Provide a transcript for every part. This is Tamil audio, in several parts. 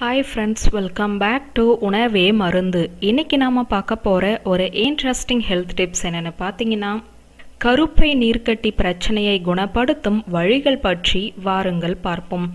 Hi friends welcome back to Unave Marundhu. இன்னைக்கு நாம் பார்க்க போகிற ஒரு இன்ட்ரெஸ்டிங் ஹெல்த் டிப்ஸ் என்னன்னு பார்த்தீங்கன்னா கருப்பை நீர்க்கட்டி பிரச்சனையை குணப்படுத்தும் வழிகள் பற்றி வாருங்கள் பார்ப்போம்.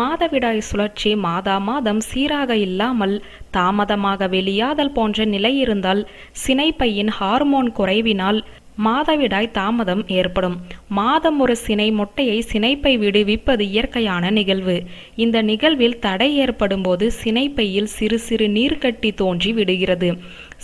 மாதவிடாய் சுழற்சி மாதா மாதம் சீராக இல்லாமல் தாமதமாக வெளியாதல் போன்ற நிலை இருந்தால் சினைப்பையின் ஹார்மோன் குறைவினால் மாதவிடாய் தாமதம் ஏற்படும். மாதம் ஒரு சினை முட்டையை சினைப்பை விடுவிப்பது இயற்கையான நிகழ்வு. இந்த நிகழ்வில் தடை ஏற்படும் போது சினைப்பையில் சிறு சிறு நீர்க்கட்டி தோன்றி விடுகிறது.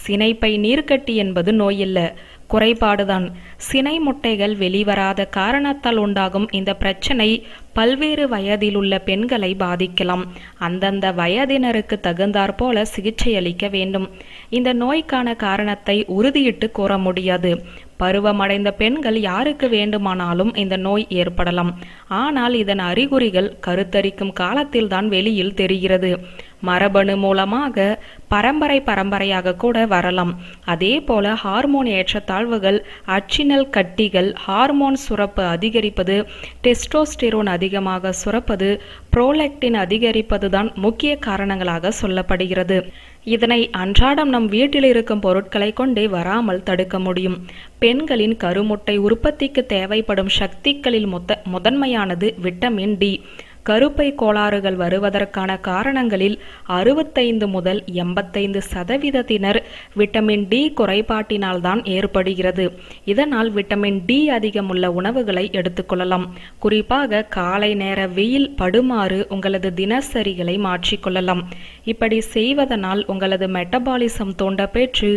சினைப்பை நீர்க்கட்டி என்பது நோயல்ல. குறைபாடுதான். சினை முட்டைகள் வெளிவராத காரணத்தால் உண்டாகும் இந்த பிரச்சனை பல்வேறு வயதிலுள்ள பெண்களை பாதிக்கலாம். அந்தந்த வயதினருக்கு தகுந்தாற் போல சிகிச்சை அளிக்க வேண்டும். இந்த நோய்க்கான காரணத்தை உறுதியிட்டு கூற முடியாது. பருவமடைந்த பெண்கள் யாருக்கு வேண்டுமானாலும் இந்த நோய் ஏற்படலாம். ஆனால் இதன் அறிகுறிகள் கருத்தரிக்கும் காலத்தில்தான் வெளியில் தெரிகிறது. மரபணு மூலமாக பரம்பரை பரம்பரையாக கூட வரலாம். அதே போல ஹார்மோன் ஏற்றத்தாழ்வுகள் அச்சினல் கட்டிகள் ஹார்மோன் சுரப்பு அதிகரிப்பது டெஸ்டோஸ்டெரோன் அதிகமாக சுரப்பது புரோலெக்டின் அதிகரிப்பது தான் முக்கிய காரணங்களாக சொல்லப்படுகிறது. இதனை அன்றாடம் நம் வீட்டில் இருக்கும் பொருட்களை கொண்டே வராமல் தடுக்க முடியும். பெண்களின் கருமுட்டை உற்பத்திக்கு தேவைப்படும் சக்திகளில் முத முதன்மையானது விட்டமின் டி. கருப்பை கோளாறுகள் வருவதற்கான காரணங்களில் அறுபத்தைந்து முதல் எண்பத்தைந்து சதவீதத்தினர் விட்டமின் டி குறைபாட்டினால்தான் ஏற்படுகிறது. இதனால் விட்டமின் டி அதிகமுள்ள உணவுகளை எடுத்துக்கொள்ளலாம் குறிப்பாக காலை நேர வெயில் படுமாறு உங்களது தினசரிகளை மாற்றிக்கொள்ளலாம் இப்படி செய்வதனால் உங்களது மெட்டபாலிசம் தோண்ட பெற்று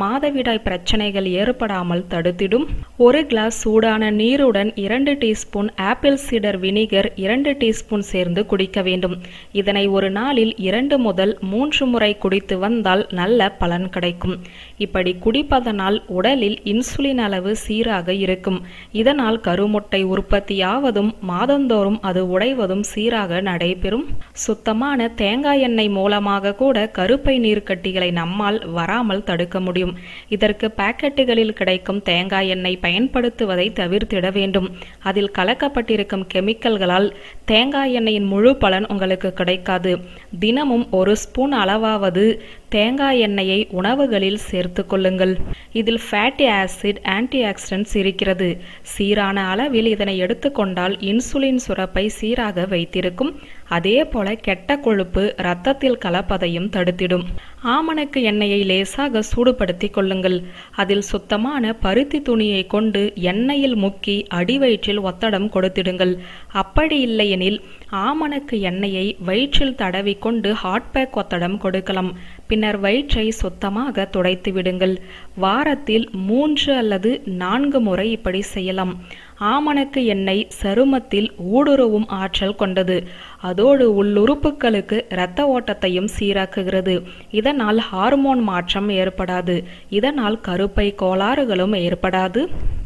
மாதவிடாய் பிரச்சனைகள் ஏற்படாமல் தடுத்திடும். ஒரு கிளாஸ் சூடான நீருடன் இரண்டு டீஸ்பூன் ஆப்பிள் சீடர் வினிகர் இரண்டு டீஸ்பூன் டீஸ்பூன் சேர்ந்து குடிக்க வேண்டும். இதனை ஒரு நாளில் இரண்டு முதல் மூன்று முறை குடித்து வந்தால் நல்ல பலன் கிடைக்கும். இப்படி குடிப்பதனால் உடலில் இன்சுலின் அளவு சீராக இருக்கும். இதனால் கருமுட்டை உற்பத்தியாவதும் மாதந்தோறும் அது உடைவதும் சீராக நடைபெறும். சுத்தமான தேங்காய் எண்ணெய் மூலமாக கூட கருப்பை நீர்க்கட்டிகளை நம்மால் வராமல் தடுக்க முடியும். இதற்கு பாக்கெட்டுகளில் கிடைக்கும் தேங்காய் எண்ணெய் பயன்படுத்துவதை தவிர்த்திட வேண்டும். அதில் கலக்கப்பட்டிருக்கும் கெமிக்கல்களால் தேங்காய் தேங்காய் எண்ணெயின் முழு பலன் உங்களுக்கு கிடைக்காது. தினமும் ஒரு ஸ்பூன் அளவாவது தேங்காய் எண்ணெயை உணவுகளில் சேர்த்து கொள்ளுங்கள். இதில் ஃபேட்டி ஆசிட் ஆன்டி ஆக்சிடென்ட்ஸ் இருக்கிறது. சீரான அளவில் இதனை எடுத்துக்கொண்டால் இன்சுலின் சுரப்பை சீராக வைத்திருக்கும். அதே போல கெட்ட கொழுப்பு இரத்தத்தில் கலப்பதையும் தடுத்திடும். ஆமணக்கு எண்ணெயை லேசாக சூடுபடுத்தி கொள்ளுங்கள். அதில் சுத்தமான பருத்தி துணியை கொண்டு எண்ணெயில் முக்கி அடிவயிற்றில் ஒத்தடம் கொடுத்திடுங்கள். அப்படி இல்லையெனில் ஆமணக்கு எண்ணெயை வயிற்றில் தடவி கொண்டு ஹாட் பேக் ஒத்தடம் கொடுக்கலாம். பின்னர் வயிற்றை சுத்தமாக துடைத்து விடுங்கள். வாரத்தில் மூன்று அல்லது நான்கு முறை இப்படி செய்யலாம். ஆமணக்கு எண்ணெய் சருமத்தில் ஊடுருவும் ஆற்றல் கொண்டது. அதோடு உள்ளுறுப்புகளுக்கு இரத்த ஓட்டத்தையும் சீராக்குகிறது. இதனால் ஹார்மோன் மாற்றம் ஏற்படாது. இதனால் கருப்பை கோளாறுகளும் ஏற்படாது.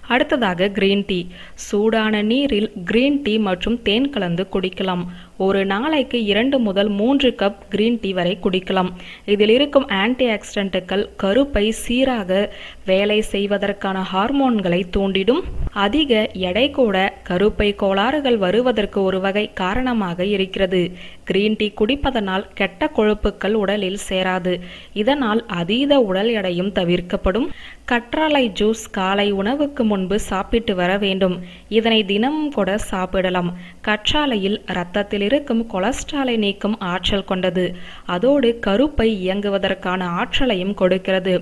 அடுத்ததாக கிரீன் டீ சூடான நீரில் கிரீன் டீ மற்றும் தேன் கலந்து குடிக்கலாம். ஒரு நாளைக்கு இரண்டு முதல் மூன்று கப் கிரீன் டீ வரை குடிக்கலாம். இதில் இருக்கும் ஆன்டி ஆக்சிடென்ட்டுகள் கருப்பை சீராக வேலை செய்வதற்கான ஹார்மோன்களை தூண்டிடும். அதிக எடை கூட கருப்பை கோளாறுகள் வருவதற்கு ஒரு வகை காரணமாக இருக்கிறது. கிரீன் டீ குடிப்பதனால் கெட்ட கொழுப்புக்கள் உடலில் சேராது. இதனால் அதீத உடல் எடையும் தவிர்க்கப்படும். கற்றாழை ஜூஸ் காலை உணவுக்கு முன்பு சாப்பிட்டு வர வேண்டும். இதனை தினமும் கூட சாப்பிடலாம். கற்றாழையில் இரத்தத்தில் இருக்கும் கொலஸ்ட்ராலை நீக்கும் ஆற்றல் கொண்டது. அதோடு கருப்பை இயங்குவதற்கான ஆற்றலையும் கொடுக்கிறது.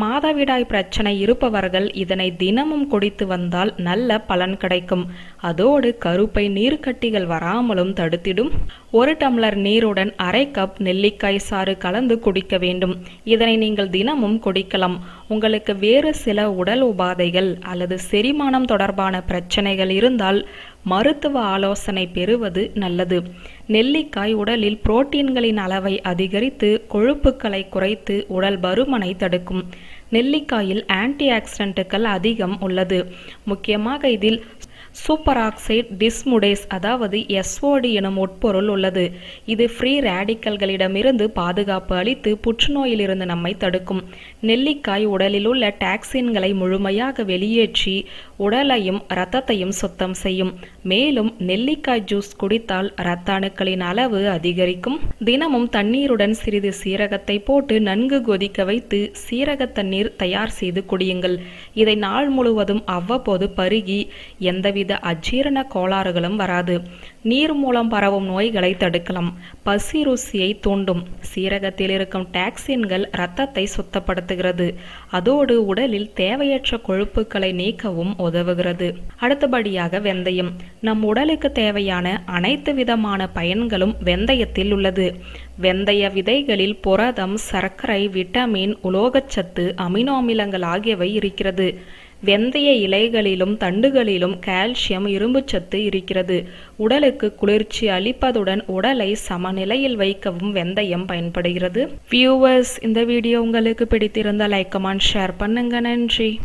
மாதவிடாய் பிரச்சனை இருப்பவர்கள் இதனை தினமும் குடித்து வந்தால் நல்ல பலன் கிடைக்கும். அதோடு கருப்பை நீர்க்கட்டிகள் வராமலும் தடுத்திடும். ஒரு டம்ளர் நீருடன் அரை கப் நெல்லிக்காய் சாறு கலந்து குடிக்க வேண்டும். இதனை நீங்கள் தினமும் குடிக்கலாம். உங்களுக்கு வேறு சில உடல் உபாதைகள் அல்லது செரிமானம் தொடர்பான பிரச்சனைகள் இருந்தால் மருத்துவ ஆலோசனை பெறுவது நல்லது. நெல்லிக்காய் உடலில் புரோட்டீன்களின் அளவை அதிகரித்து கொழுப்புக்களை குறைத்து உடல் பருமனை தடுக்கும். நெல்லிக்காயில் ஆன்டி ஆக்சிடென்ட்டுகள் அதிகம் உள்ளது. முக்கியமாக இதில் சூப்பர் ஆக்சைடு டிஸ்முடேஸ் அதாவது எஸ்ஓடி எனும் உட்பொருள் உள்ளது. இது ஃப்ரீ ரேடிக்கல்களிடமிருந்து பாதுகாப்பு அளித்து புற்றுநோயிலிருந்து நம்மை தடுக்கும். நெல்லிக்காய் உடலில் உள்ள டாக்சின்களை முழுமையாக வெளியேற்றி உடலையும் இரத்தத்தையும் சுத்தம் செய்யும். மேலும் நெல்லிக்காய் ஜூஸ் குடித்தால் இரத்த அணுக்களின் அளவு அதிகரிக்கும். தினமும் தண்ணீருடன் சிறிது சீரகத்தை போட்டு நன்கு கொதிக்க வைத்து சீரக தண்ணீர் தயார் செய்து குடியுங்கள். இதை நாள் முழுவதும் அவ்வப்போது பருகி எந்தவித அஜீரண கோளாறுகளும் வராது. நீர் மூலம் பரவும் நோய்களை தடுக்கலாம். பசி ருசியை தூண்டும். சீரகத்தில் இருக்கும் டாக்ஸின்கள் இரத்தத்தை சுத்தப்படுத்துகிறது. அதோடு உடலில் தேவையற்ற கொழுப்புகளை நீக்கவும் உதவுகிறது. அடுத்தபடியாக வெந்தயம். நம் உடலுக்கு தேவையான அனைத்து விதமான பயன்களும் வெந்தயத்தில் உள்ளது. வெந்தய விதைகளில் புரதம் சர்க்கரை விட்டமின் உலோகச்சத்து அமினோ அமிலங்கள் ஆகியவை இருக்கிறது. வெந்தய இலைகளிலும் தண்டுகளிலும் கால்சியம் இரும்புச்சத்து இருக்கிறது. உடலுக்கு குளிர்ச்சி அளிப்பதுடன் உடலை சமநிலையில் வைக்கவும் வெந்தயம் பயன்படுகிறது. வியூவர்ஸ் இந்த வீடியோ உங்களுக்கு பிடித்திருந்தால் லைக் கமெண்ட் ஷேர் பண்ணுங்க. நன்றி.